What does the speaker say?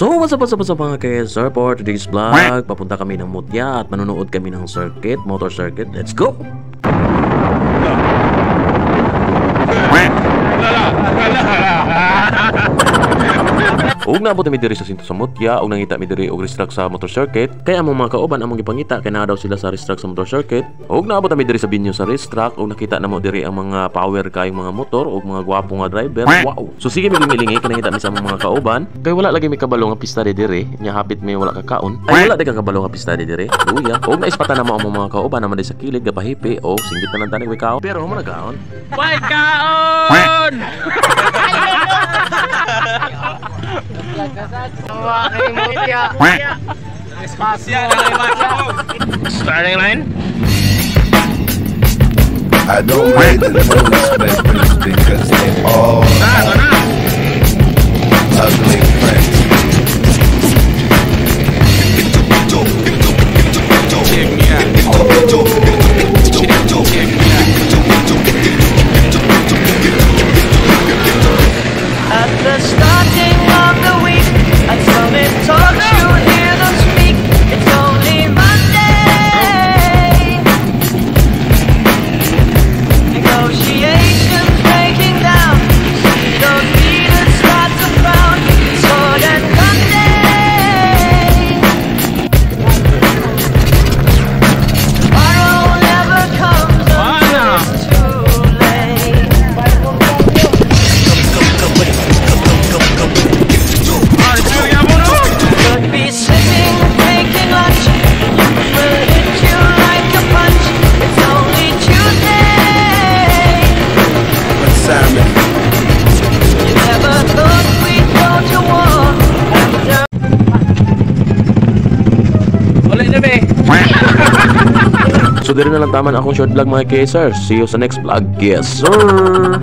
So, what's up, what's up, what's up mga KSR for today's vlog. Papunta kami ng Mutya at manonood kami ng circuit, motor circuit. Let's go! Og naabot mi diri sa sinto sa Mutya og nangita mi diri og restruck sa motor circuit. Kaya among mga kauban among gipangita kay naa daw sila sa restruck sa motor circuit. Og naabot mi diri sa binyo sa restruck og nakita namo diri ang mga power kayong mga motor og mga gwapo nga driver. Wow. So sige mi gumilingi kay nakita mi sa among mga kauban. Kay wala lagi mi kabalo nga pista di diri. Nya hapit mi wala ka kaon. Ay wala di ka kabalo nga pista di diri. Luya. Og naispatan namo among mga kauban naman sa kilid gapahipi og singgit na lang tanig may kaon. Pero mo na kaon. May kaon! Starting line? I don't rate the policemen because they all ah, So diri na lang taman akong short vlog mga KSR. See you sa next vlog. Yes sir!